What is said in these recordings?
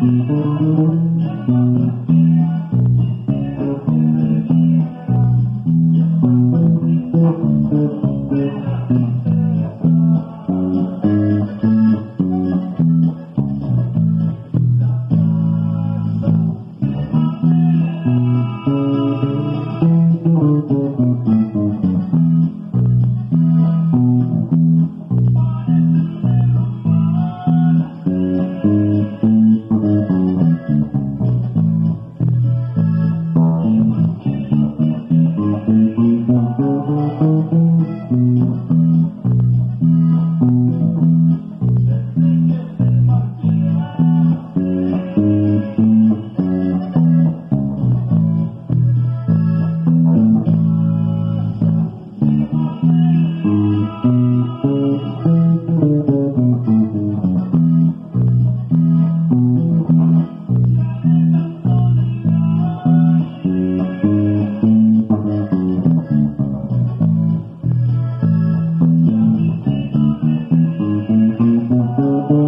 Thank you. Thank you.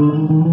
嗯。